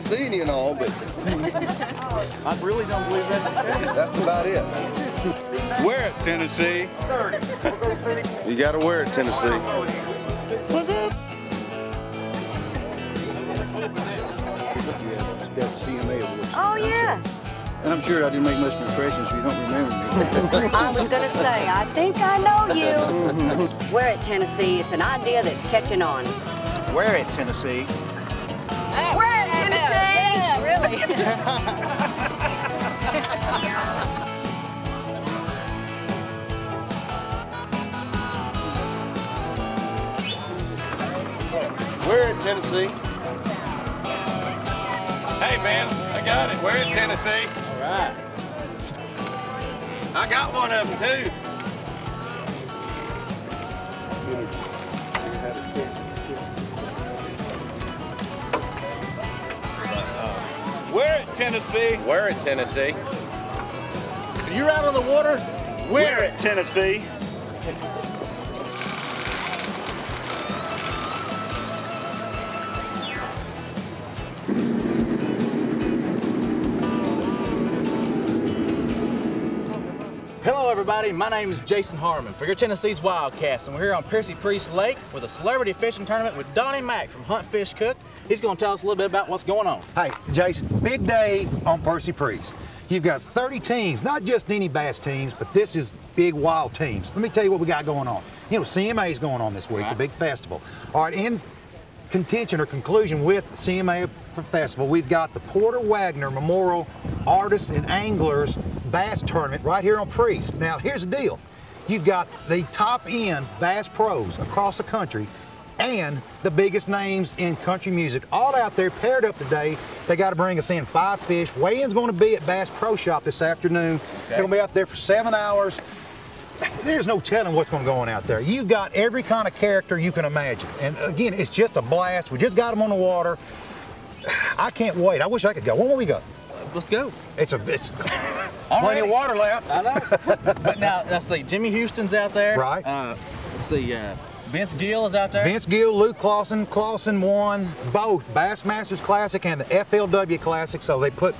Tennessee and all, but I really don't believe that's the case. that's about it. Wear it, Tennessee. You got to wear it, Tennessee. What's up? Oh, yeah. And I'm sure I didn't make much of an impression, so you don't remember me. I was going to say, I think I know you. We're at Tennessee. It's an idea that's catching on. Wear it, Tennessee. We're in Tennessee. Yeah, really. Wear it, Tennessee. Hey, man, I got it. Wear it, Tennessee. All right. I got one of them, too. Wear it, Tennessee. We're it, Tennessee. You're out on the water? Wear it, Tennessee. Hello, everybody. My name is Jason Harmon for your Tennessee's Wildcast, and we're here on Percy Priest Lake with a celebrity fishing tournament with Donnie Mack from Hunt Fish Cook. He's going to tell us a little bit about what's going on. Hey, Jason, big day on Percy Priest. You've got 30 teams, not just any bass teams, but this is big wild teams. Let me tell you what we got going on. You know, CMA is going on this week, the big festival. All right, in contention or conclusion with CMA festival, we've got the Porter Wagoner Memorial Artists and Anglers Bass Tournament right here on Priest. Now, here's the deal. You've got the top end bass pros across the country and the biggest names in country music all out there paired up today. They got to bring us in five fish. Weigh-in's going to be at Bass Pro Shop this afternoon. They're going to be out there for seven hours. There's no telling what's going to go on out there. You've got every kind of character you can imagine. And again, it's just a blast. We just got them on the water. I can't wait. I wish I could go. When will we go? Let's go. It's a it's All plenty right. of water left. I know. but now, let's see. Jimmy Houston's out there. Right. Uh, let's see. Uh, Vince Gill is out there. Vince Gill, Luke Clausen, Clausen won both Bassmasters Classic and the FLW Classic, so they put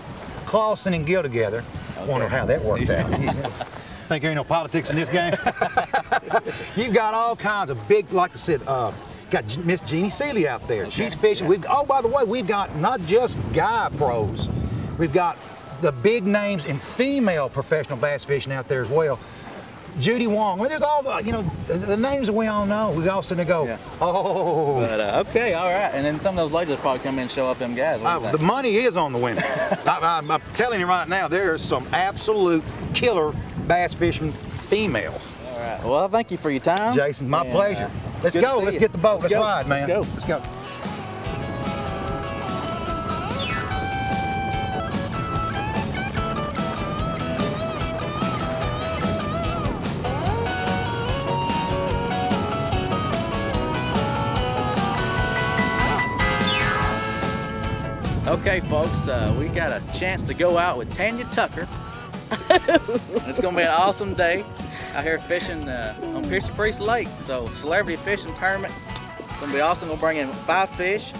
Clausen and Gill together. I wonder how that worked out. Think there ain't no politics in this game? You've got all kinds of big, like I said, uh, got Miss Jeannie Seely out there. She's fishing. We've, oh, by the way, we've got not just guy pros, we've got the big names in female professional bass fishing out there as well. Judy Wong. I mean, there's all the, you know, the, the names that we all know. We all sit there go, Yeah. oh, But uh, okay, all right. And then some of those ladies probably come in and show up them guys. What do you Uh, the money is on the women. I, am telling you right now, there are some absolute killer bass fishing females. all right. Well, thank you for your time. Jason, my And, pleasure. uh, Let's go. Let's you. get the boat. Let's, go. ride, man. Let's go. Let's go. Okay, folks, uh, we got a chance to go out with Tanya Tucker. It's gonna be an awesome day out here fishing uh, on Percy Priest Lake. So, celebrity fishing tournament. Gonna be awesome. We'll bring in five fish,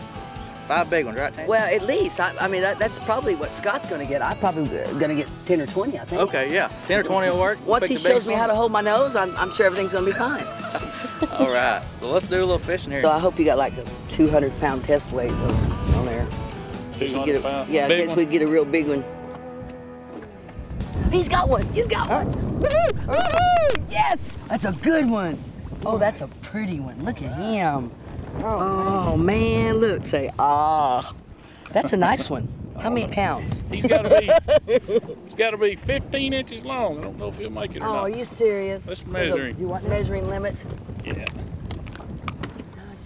five big ones, right, Tanya? Well, at least. I, I mean, that, that's probably what Scott's going to get. I'm probably going to get 10 or 20, I think. Okay, yeah, 10 or 20 will work. We'll Once he shows me how to hold my nose, I'm, I'm sure everything's going to be fine. All right, so let's do a little fishing here. So I hope you got like a 200 pound test weight on on there. Guess we get a- 200 pound. Yeah, I guess we'd get a real big one. He's got one. He's got one. Woohoo! Woohoo! Yes! That's a good one. Oh, that's a pretty one. Look at him. Oh, man, look. Say, ah. That's a nice one. How many pounds? He's got to be. he's got to be 15 inches long. I don't know if he'll make it or Oh, not. are you serious? Let's measure him. You want measuring limit? Yeah. Gosh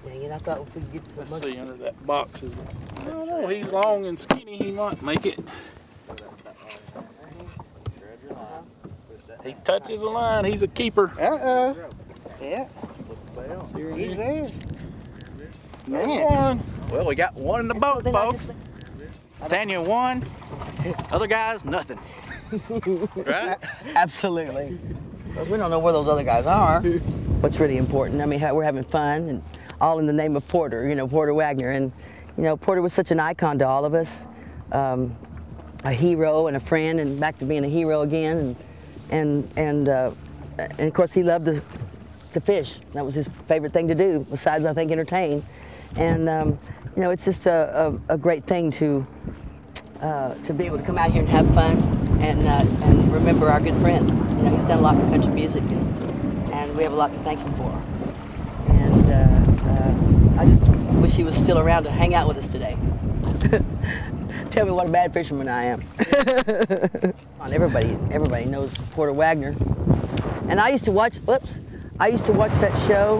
dang it, I thought if we could get Let's some. see under that box. Is I don't know. He's long and skinny. He might make it. He touches the line. He's a keeper. Uh-oh. Yeah. He's there. Man. One. Well, we got one in the boat, then I folks. Tanya one. Other guys, nothing. right? Absolutely. we don't know where those other guys are. What's really important, I mean, we're having fun and all in the name of Porter, you know, Porter Wagoner. And you know, Porter was such an icon to all of us, um, a hero and a friend, and back to being a hero again. And and and, uh, and of course, he loved to to fish. That was his favorite thing to do, besides I think entertain. And um, you know, it's just a, a, a great thing to uh, to be able to come out here and have fun and uh, and remember our good friend. You know, he's done a lot for country music, and, and we have a lot to thank him for. And uh, uh, I just wish he was still around to hang out with us today. Tell me what a bad fisherman I am. On everybody, everybody knows Porter Wagoner. And I used to watch. Whoops, I used to watch that show,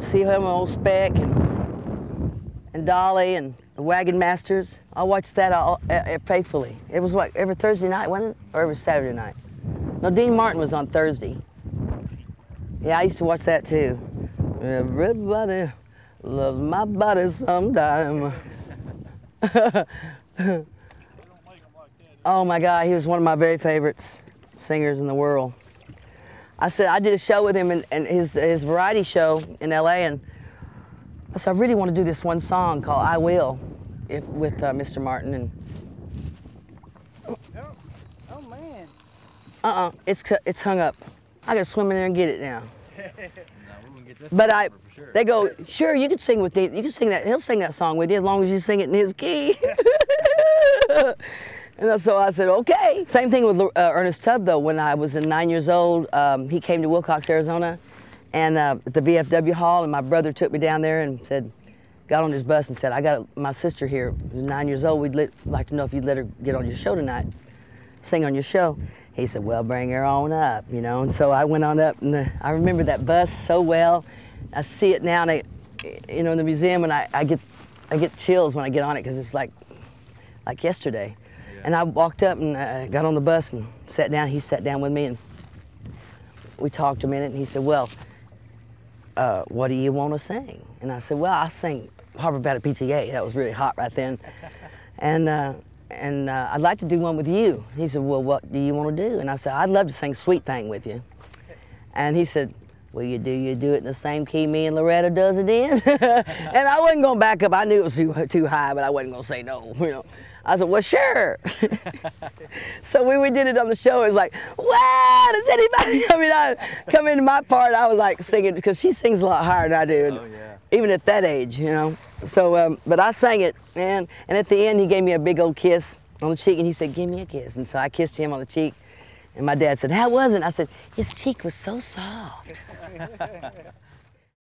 see him on Old Speck and and Dolly and the Wagon Masters. I watched that all, uh, faithfully. It was what every Thursday night, wasn't it, or every Saturday night? No, Dean Martin was on Thursday. Yeah, I used to watch that too. Everybody loves my body sometime. oh my God, he was one of my very favorites singers in the world. I said I did a show with him and, and his his variety show in LA, and I said I really want to do this one song called "I Will," if, with uh, Mr. Martin and. Oh, oh man. Uh-uh, it's it's hung up. I gotta swim in there and get it now. But I, they go, sure, you can sing with Dean. You can sing that. He'll sing that song with you as long as you sing it in his key. and so I said, okay. Same thing with uh, Ernest Tubb, though. When I was nine years old, um, he came to Willcox, Arizona, and uh, at the VFW hall, and my brother took me down there and said, got on his bus and said, I got my sister here, nine years old. We'd let, like to know if you'd let her get on your show tonight, sing on your show. He said, well, bring her on up, you know. And so I went on up, and the, I remember that bus so well. I see it now, and I, you know, in the museum, and I, I get, I get chills when I get on it because it's like, like yesterday. And I walked up and uh, got on the bus and sat down. He sat down with me, and we talked a minute. And he said, "Well, uh, what do you want to sing?" And I said, "Well, I sing Harper Valley PTA. That was really hot right then." and uh, and uh, I'd like to do one with you. He said, well, what do you want to do? And I said, I'd love to sing Sweet Thing with you. And he said, will you do you do it in the same key me and Loretta does it in? and I wasn't going to back up. I knew it was too, too high, but I wasn't going to say no, you know. I said, well, sure. so when we did it on the show, it was like, wow, does anybody, I mean, I come into my part, I was like singing, because she sings a lot higher than I do. Oh, yeah. Even at that age, you know. So, um, but I sang it, man. And at the end, he gave me a big old kiss on the cheek, and he said, give me a kiss. And so I kissed him on the cheek. And my dad said, how was it? I said, his cheek was so soft.